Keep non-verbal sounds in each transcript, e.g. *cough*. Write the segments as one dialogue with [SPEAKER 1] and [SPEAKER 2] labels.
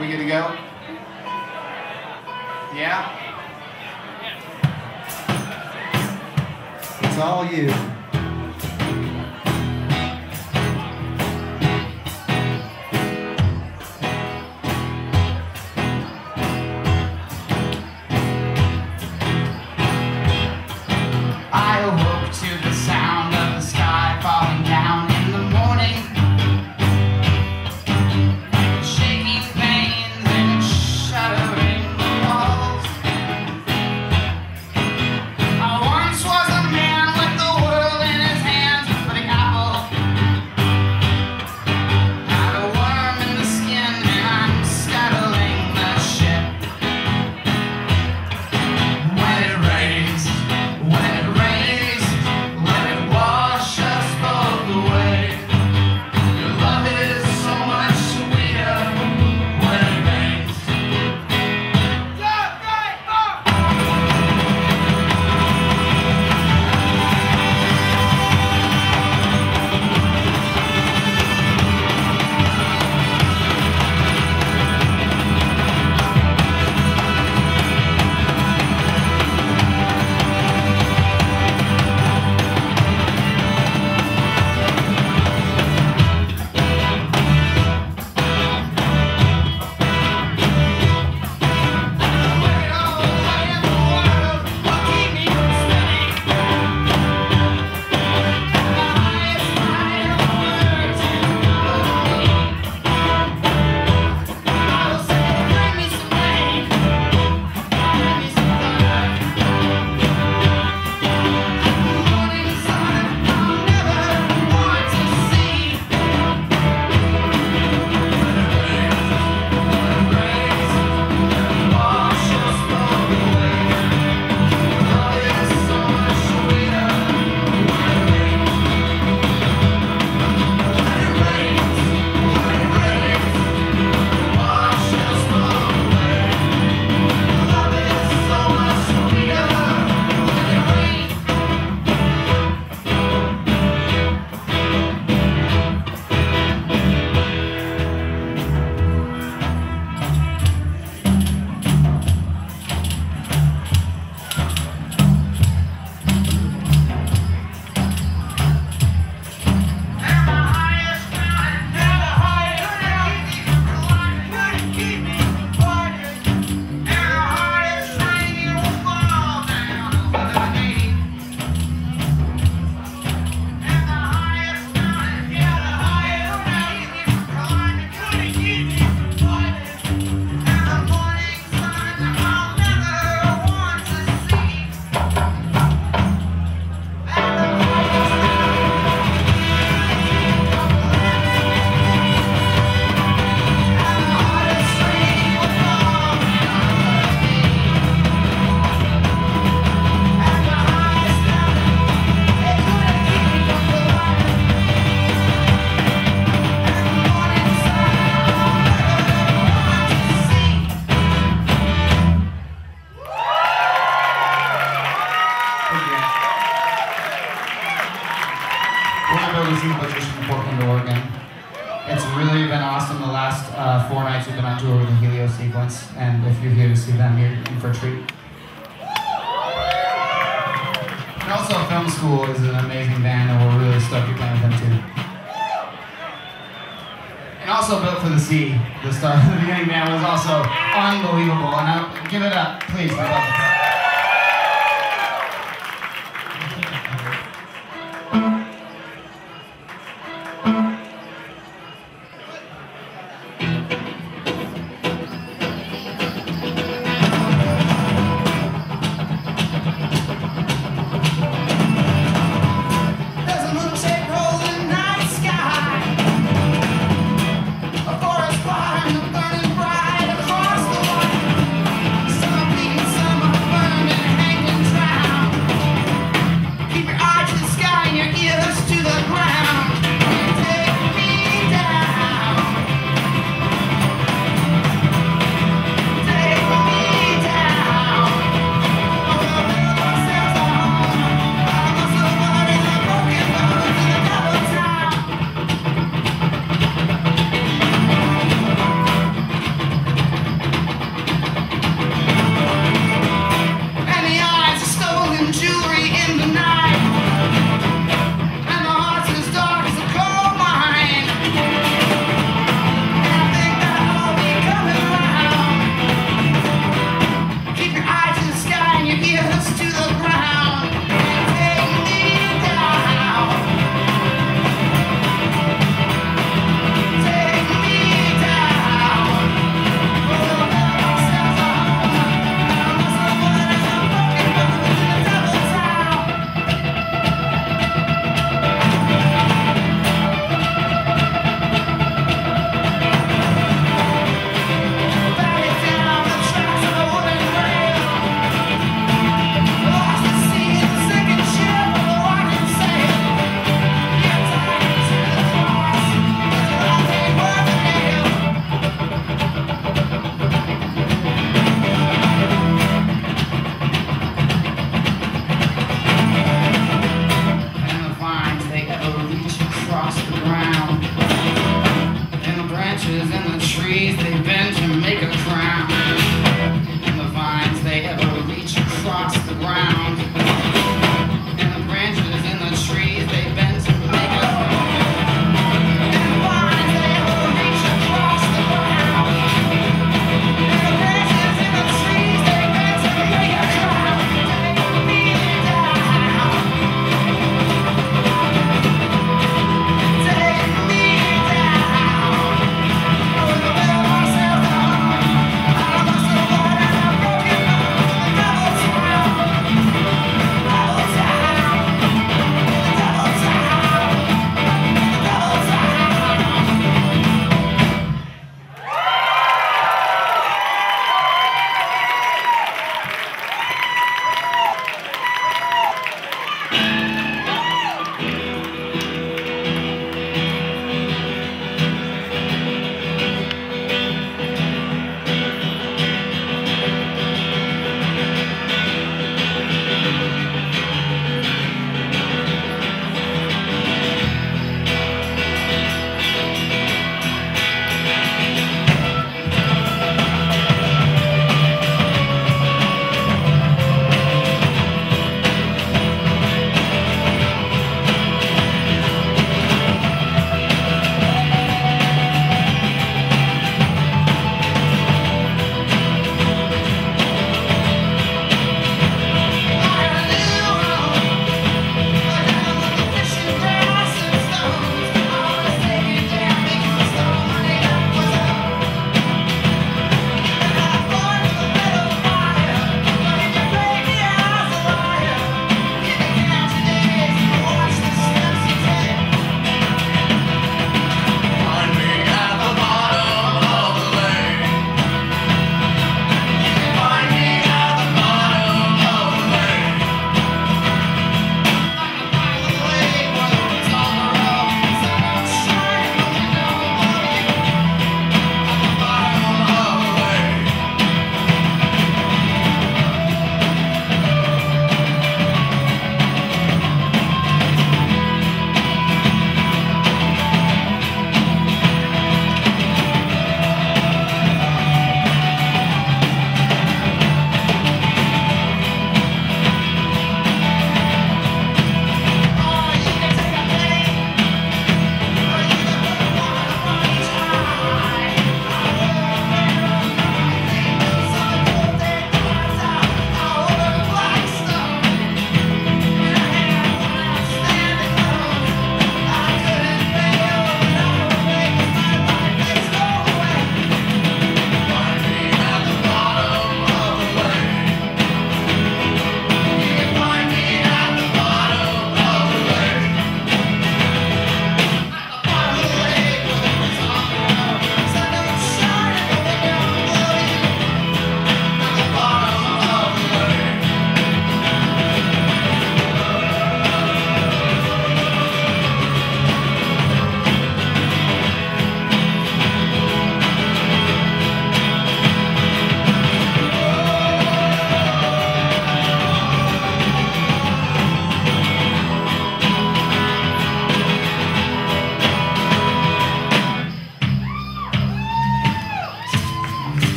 [SPEAKER 1] We good to go? Yeah? It's all you.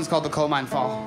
[SPEAKER 1] One's called the Coal Mine Fall.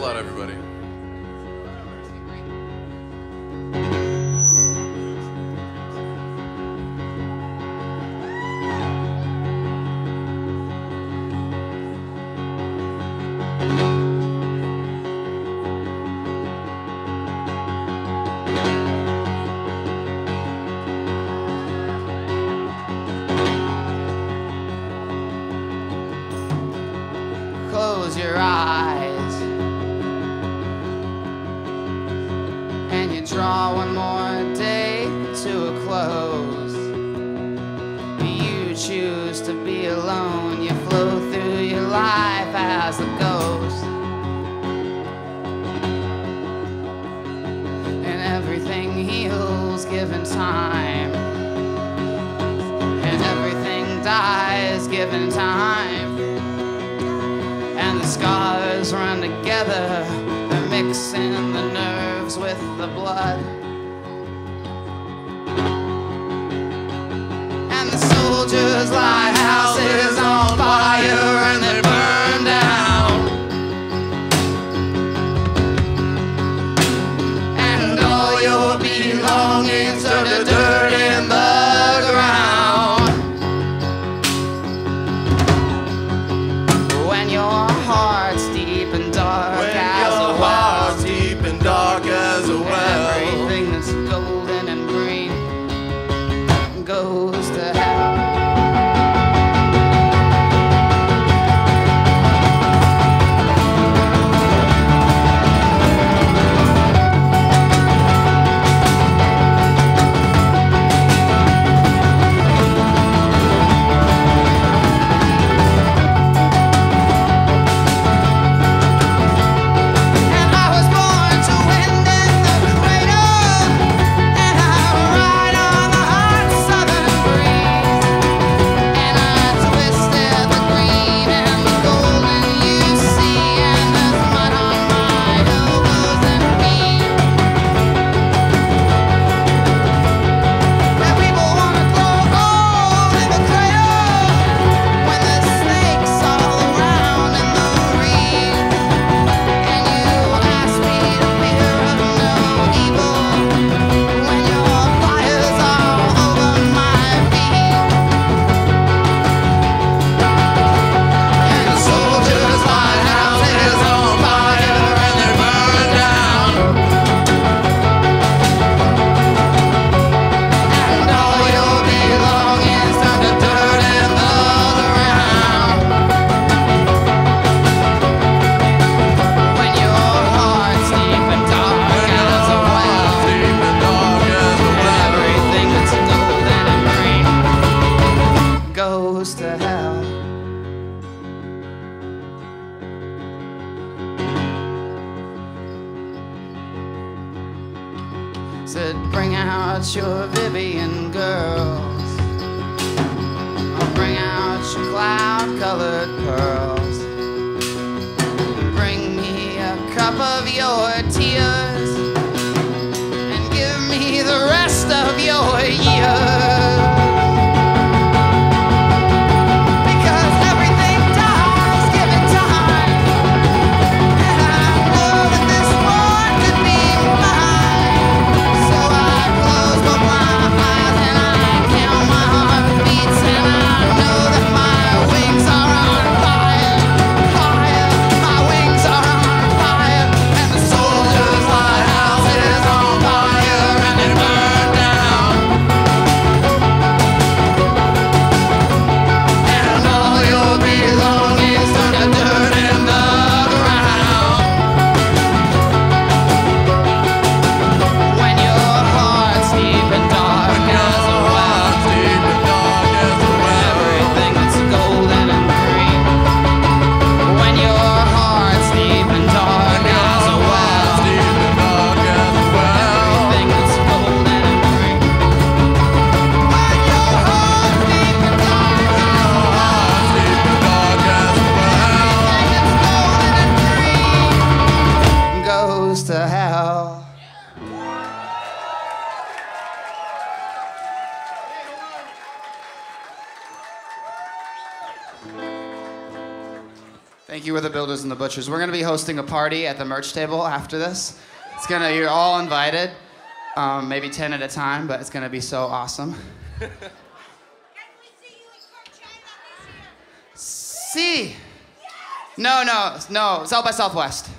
[SPEAKER 1] A
[SPEAKER 2] lot, everybody.
[SPEAKER 1] given time. And the scars run together, they're mixing the nerves with the blood. And the soldiers' lighthouses on fire, and they're butchers. We're gonna be hosting a party at the merch table after this. It's gonna, you're all invited, um, maybe 10 at a time, but it's gonna be so awesome. See? No, no, no, South by Southwest.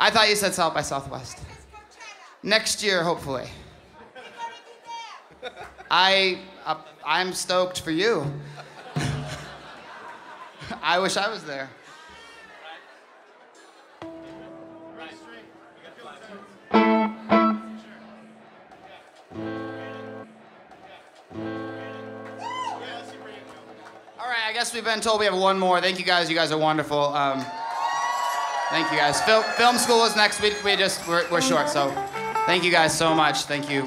[SPEAKER 1] I thought you said South by Southwest. Next year, hopefully. I, uh, I'm stoked for you. *laughs* I wish I was there. Guess we've been told we have one more. Thank you guys. You guys are wonderful. Um, thank you guys. Film, film school is next week. We just we're, we're short, so thank you guys so much. Thank you.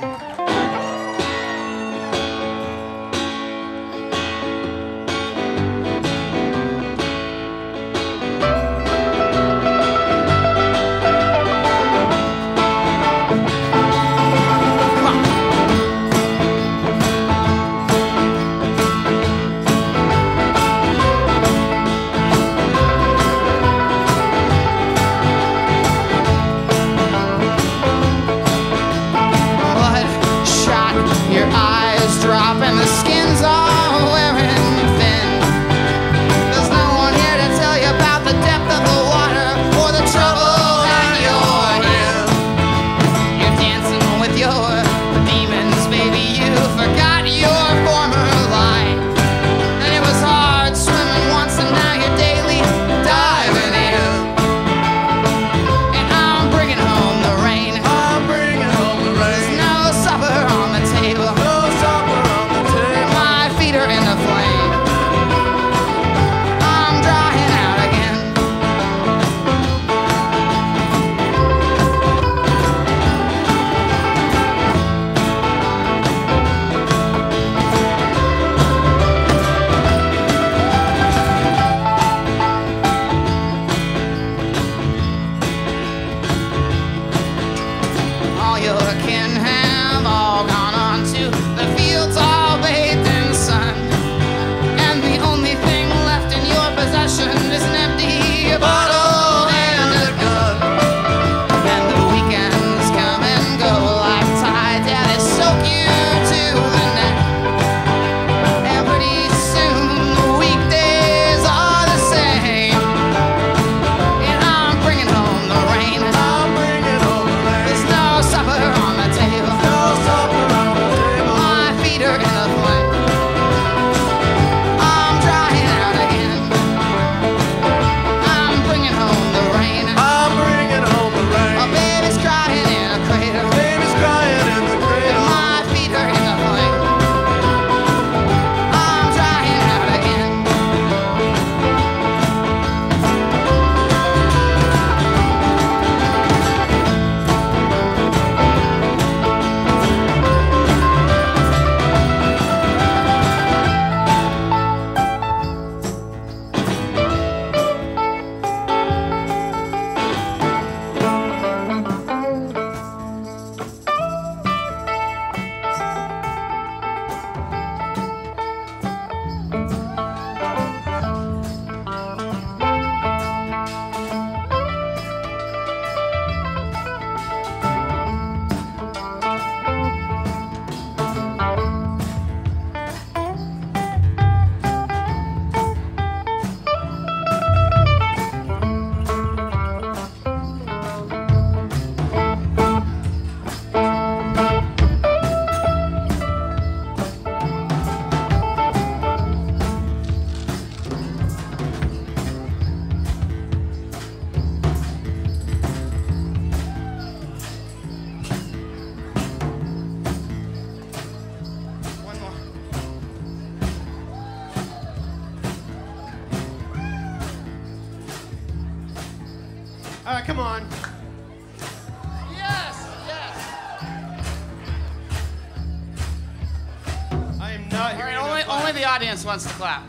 [SPEAKER 1] wants to clap?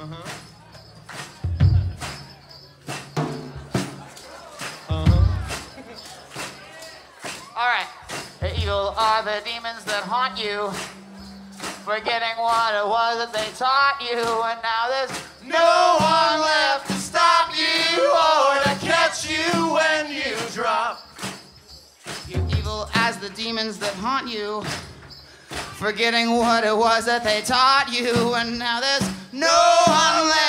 [SPEAKER 3] Uh-huh. Uh-huh.
[SPEAKER 1] All right. Evil are the demons that haunt you. Forgetting what it was that they taught you, and now there's
[SPEAKER 2] no one left to stop you or to catch you when you drop.
[SPEAKER 1] You're evil as the demons that haunt you forgetting what it was that they taught you, and now there's no one left.